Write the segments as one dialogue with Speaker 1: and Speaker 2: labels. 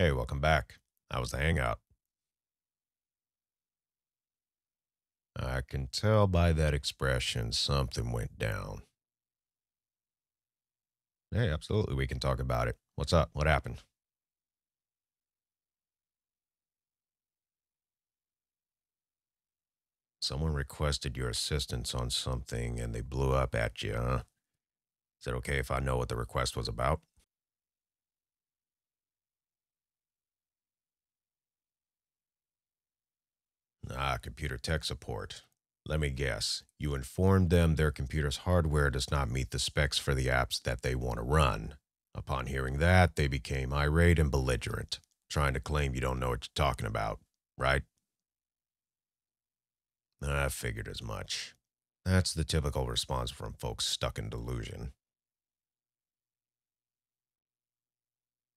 Speaker 1: Hey, welcome back. How was the hangout? I can tell by that expression something went down. Hey, absolutely. We can talk about it. What's up? What happened? Someone requested your assistance on something and they blew up at you, huh? Is it okay if I know what the request was about? Ah, computer tech support. Let me guess. You informed them their computer's hardware does not meet the specs for the apps that they want to run. Upon hearing that, they became irate and belligerent, trying to claim you don't know what you're talking about, right? I figured as much. That's the typical response from folks stuck in delusion.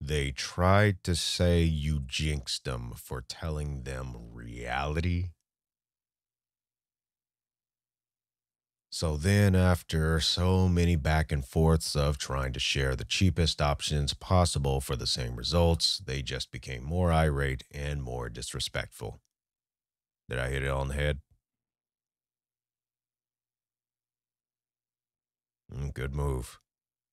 Speaker 1: They tried to say you jinxed them for telling them reality. So then, after so many back and forths of trying to share the cheapest options possible for the same results, they just became more irate and more disrespectful. Did I hit it on the head? Mm, Good move.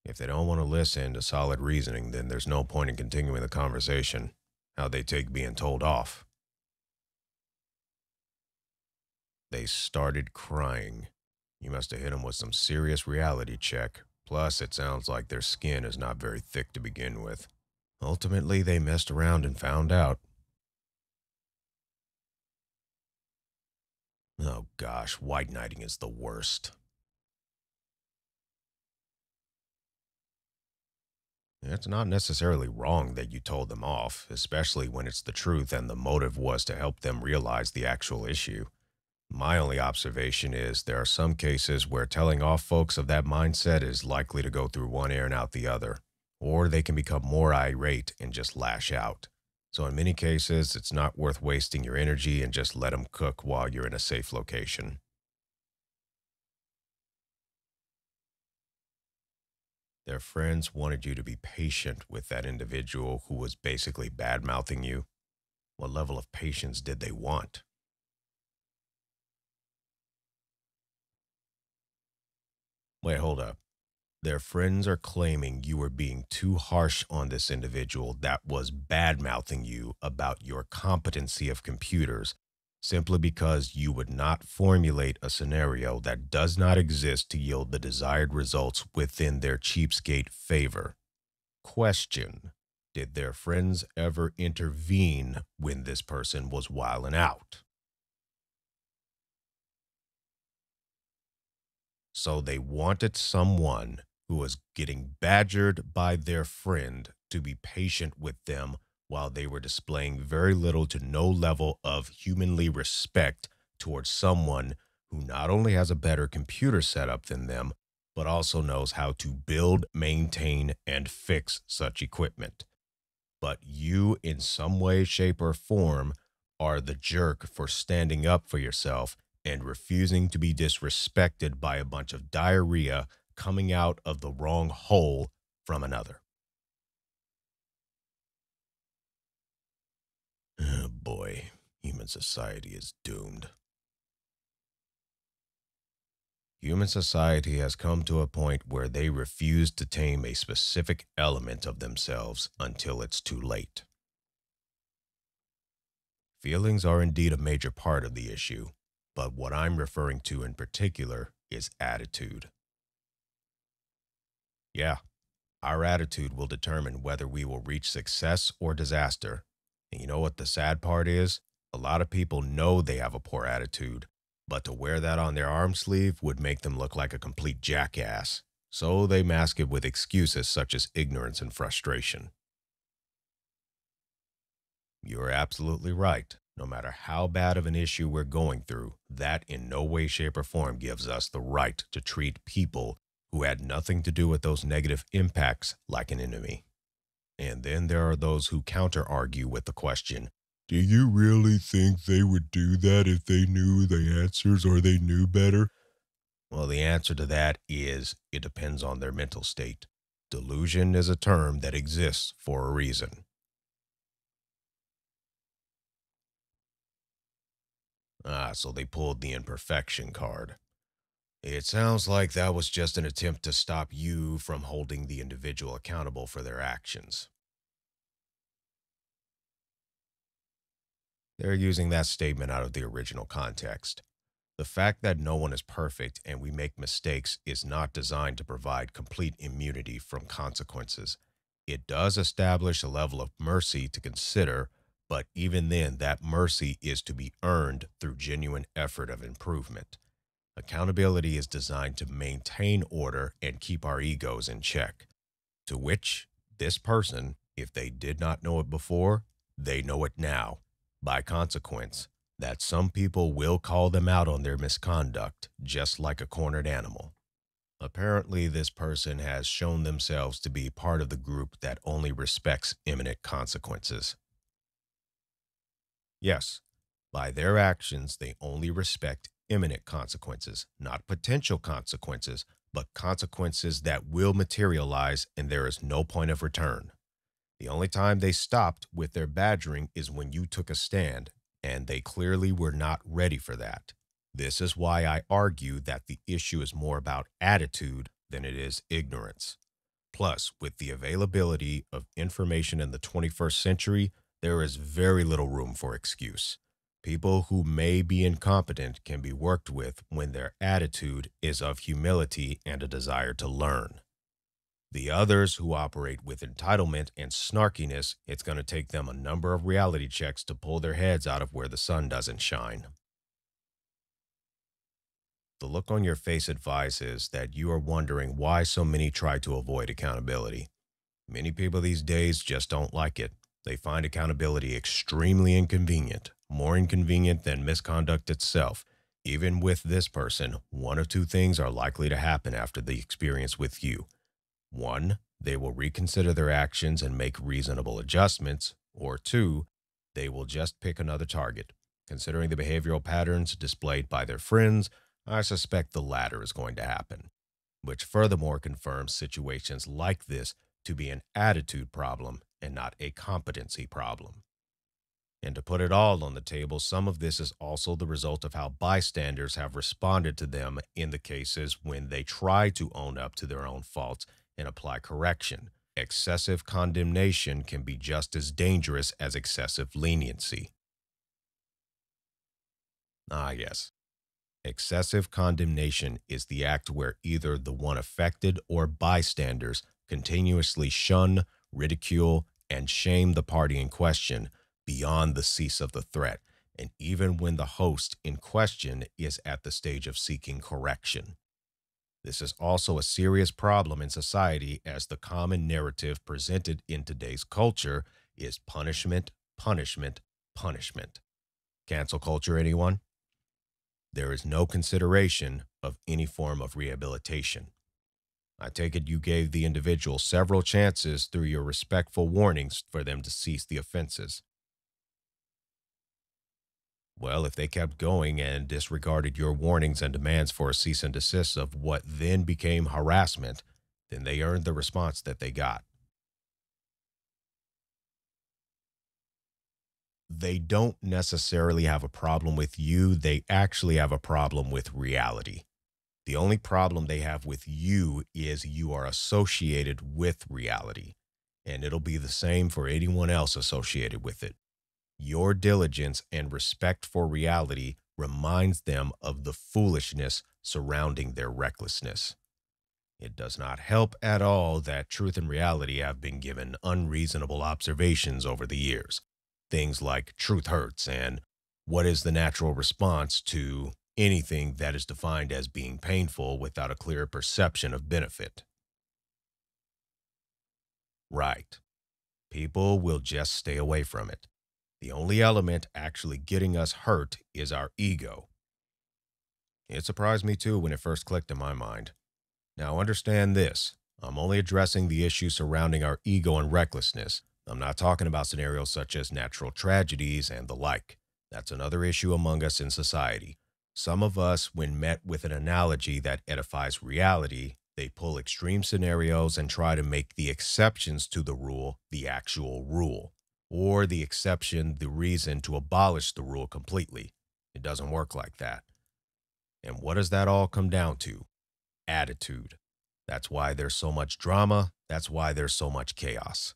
Speaker 1: If they don't want to listen to solid reasoning, then there's no point in continuing the conversation. How'd they take being told off? They started crying. You must have hit them with some serious reality check. Plus, it sounds like their skin is not very thick to begin with. Ultimately, they messed around and found out. Oh gosh, white knighting is the worst. It's not necessarily wrong that you told them off, especially when it's the truth and the motive was to help them realize the actual issue. My only observation is there are some cases where telling off folks of that mindset is likely to go through one ear and out the other, or they can become more irate and just lash out. So, in many cases, it's not worth wasting your energy and just let them cook while you're in a safe location. Their friends wanted you to be patient with that individual who was basically bad mouthing you. What level of patience did they want? Wait, hold up. Their friends are claiming you were being too harsh on this individual that was bad mouthing you about your competency of computers simply because you would not formulate a scenario that does not exist to yield the desired results within their cheapskate favor. Question Did their friends ever intervene when this person was wilding out? So they wanted someone who was getting badgered by their friend to be patient with them while they were displaying very little to no level of humanly respect towards someone who not only has a better computer setup than them, but also knows how to build, maintain, and fix such equipment. But you, in some way, shape, or form, are the jerk for standing up for yourself and refusing to be disrespected by a bunch of diarrhea coming out of the wrong hole from another. Oh boy, human society is doomed. Human society has come to a point where they refuse to tame a specific element of themselves until it's too late. Feelings are indeed a major part of the issue, but what I'm referring to in particular is attitude. Yeah, our attitude will determine whether we will reach success or disaster. And you know what the sad part is? A lot of people know they have a poor attitude, but to wear that on their arm sleeve would make them look like a complete jackass. So they mask it with excuses such as ignorance and frustration. You're absolutely right. No matter how bad of an issue we're going through, that in no way, shape, or form gives us the right to treat people who had nothing to do with those negative impacts like an enemy. And then there are those who counter argue with the question Do you really think they would do that if they knew the answers or they knew better? Well, the answer to that is it depends on their mental state. Delusion is a term that exists for a reason. Ah, so they pulled the imperfection card. It sounds like that was just an attempt to stop you from holding the individual accountable for their actions. They're using that statement out of the original context. The fact that no one is perfect and we make mistakes is not designed to provide complete immunity from consequences. It does establish a level of mercy to consider, but even then, that mercy is to be earned through genuine effort of improvement. Accountability is designed to maintain order and keep our egos in check, to which this person, if they did not know it before, they know it now. By consequence, that some people will call them out on their misconduct, just like a cornered animal. Apparently, this person has shown themselves to be part of the group that only respects imminent consequences. Yes, by their actions, they only respect imminent consequences, not potential consequences, but consequences that will materialize and there is no point of return. The only time they stopped with their badgering is when you took a stand, and they clearly were not ready for that. This is why I argue that the issue is more about attitude than it is ignorance. Plus, with the availability of information in the 21st century, there is very little room for excuse. People who may be incompetent can be worked with when their attitude is of humility and a desire to learn. The others who operate with entitlement and snarkiness, it's going to take them a number of reality checks to pull their heads out of where the sun doesn't shine. The look on your face advises that you are wondering why so many try to avoid accountability. Many people these days just don't like it. They find accountability extremely inconvenient, more inconvenient than misconduct itself. Even with this person, one of two things are likely to happen after the experience with you. One, they will reconsider their actions and make reasonable adjustments, or two, they will just pick another target. Considering the behavioral patterns displayed by their friends, I suspect the latter is going to happen, which furthermore confirms situations like this to be an attitude problem and not a competency problem. And to put it all on the table, some of this is also the result of how bystanders have responded to them in the cases when they try to own up to their own faults and apply correction. Excessive condemnation can be just as dangerous as excessive leniency. Ah, yes. Excessive condemnation is the act where either the one affected or bystanders continuously shun, ridicule, and shame the party in question beyond the cease of the threat, and even when the host in question is at the stage of seeking correction. This is also a serious problem in society as the common narrative presented in today's culture is punishment, punishment, punishment. Cancel culture, anyone? There is no consideration of any form of rehabilitation. I take it you gave the individual several chances through your respectful warnings for them to cease the offenses. Well, if they kept going and disregarded your warnings and demands for a cease and desist of what then became harassment, then they earned the response that they got. They don't necessarily have a problem with you, they actually have a problem with reality. The only problem they have with you is you are associated with reality, and it'll be the same for anyone else associated with it. Your diligence and respect for reality reminds them of the foolishness surrounding their recklessness. It does not help at all that truth and reality have been given unreasonable observations over the years. Things like truth hurts and what is the natural response to anything that is defined as being painful without a clear perception of benefit. Right. People will just stay away from it. The only element actually getting us hurt is our ego. It surprised me too when it first clicked in my mind. Now, understand this I'm only addressing the issue surrounding our ego and recklessness. I'm not talking about scenarios such as natural tragedies and the like. That's another issue among us in society. Some of us, when met with an analogy that edifies reality, they pull extreme scenarios and try to make the exceptions to the rule the actual rule or the exception the reason to abolish the rule completely. It doesn't work like that. And what does that all come down to? Attitude. That's why there's so much drama. That's why there's so much chaos.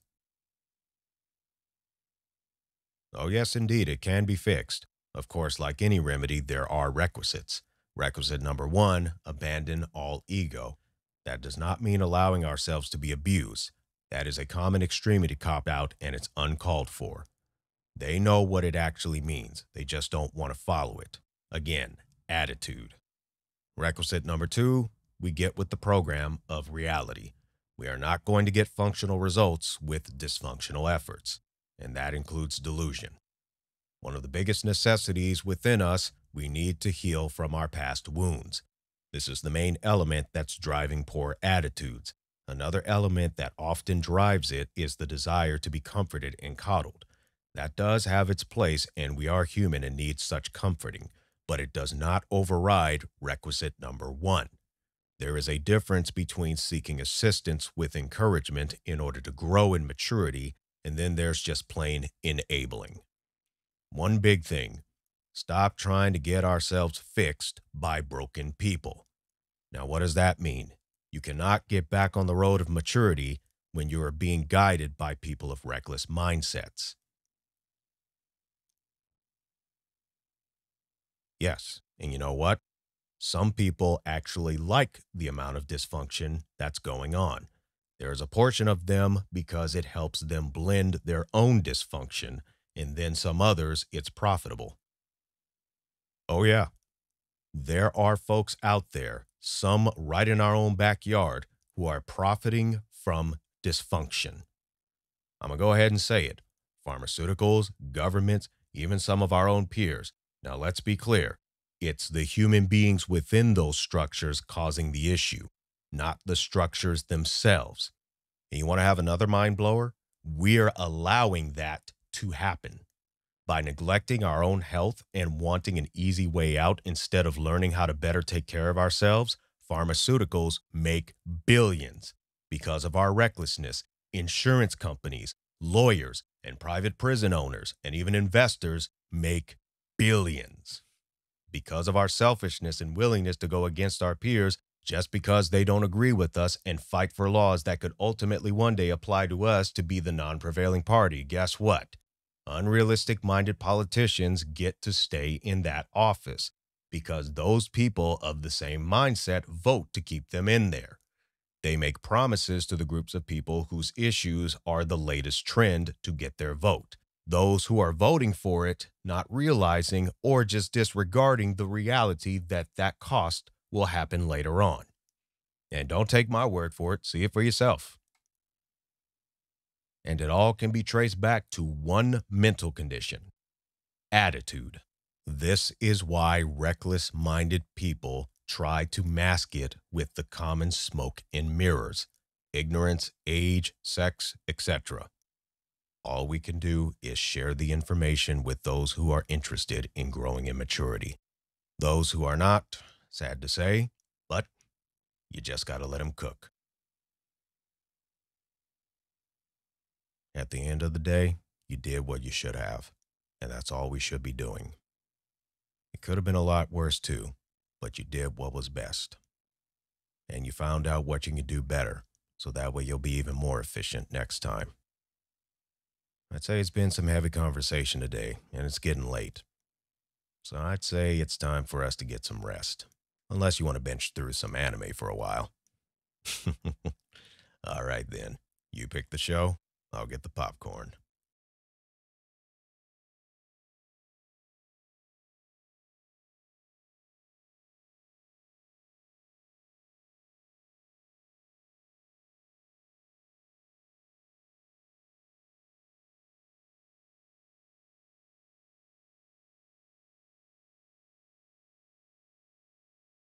Speaker 1: Oh, yes, indeed, it can be fixed. Of course, like any remedy, there are requisites. Requisite number one abandon all ego. That does not mean allowing ourselves to be abused. That is a common extremity cop out and it's uncalled for. They know what it actually means, they just don't want to follow it. Again, attitude. Requisite number two we get with the program of reality. We are not going to get functional results with dysfunctional efforts, and that includes delusion. One of the biggest necessities within us, we need to heal from our past wounds. This is the main element that's driving poor attitudes. Another element that often drives it is the desire to be comforted and coddled. That does have its place, and we are human and need such comforting, but it does not override requisite number one. There is a difference between seeking assistance with encouragement in order to grow in maturity, and then there's just plain enabling. One big thing stop trying to get ourselves fixed by broken people. Now, what does that mean? You cannot get back on the road of maturity when you are being guided by people of reckless mindsets. Yes. And you know what? Some people actually like the amount of dysfunction that's going on. There is a portion of them because it helps them blend their own dysfunction, and then some others, it's profitable. Oh, yeah. There are folks out there, some right in our own backyard, who are profiting from dysfunction. I'm going to go ahead and say it pharmaceuticals, governments, even some of our own peers. Now, let's be clear it's the human beings within those structures causing the issue, not the structures themselves. And you want to have another mind blower? We're allowing that to happen. By neglecting our own health and wanting an easy way out instead of learning how to better take care of ourselves, pharmaceuticals make billions. Because of our recklessness, insurance companies, lawyers, and private prison owners, and even investors make billions because of our selfishness and willingness to go against our peers just because they don't agree with us and fight for laws that could ultimately one day apply to us to be the non prevailing party. Guess what? Unrealistic minded politicians get to stay in that office because those people of the same mindset vote to keep them in there. They make promises to the groups of people whose issues are the latest trend to get their vote those who are voting for it not realizing or just disregarding the reality that that cost will happen later on. And don't take my word for it, see it for yourself. And it all can be traced back to one mental condition attitude. This is why reckless minded people try to mask it with the common smoke and mirrors ignorance, age, sex, etc. All we can do is share the information with those who are interested in growing in maturity. Those who are not, sad to say, but you just got to let them cook. At the end of the day, you did what you should have, and that's all we should be doing. It could have been a lot worse too, but you did what was best. And you found out what you can do better, so that way you'll be even more efficient next time. I'd say it's been some heavy conversation today, and it's getting late. So I'd say it's time for us to get some rest. Unless you want to bench through some anime for a while. All right, then. You pick the show, I'll get the popcorn.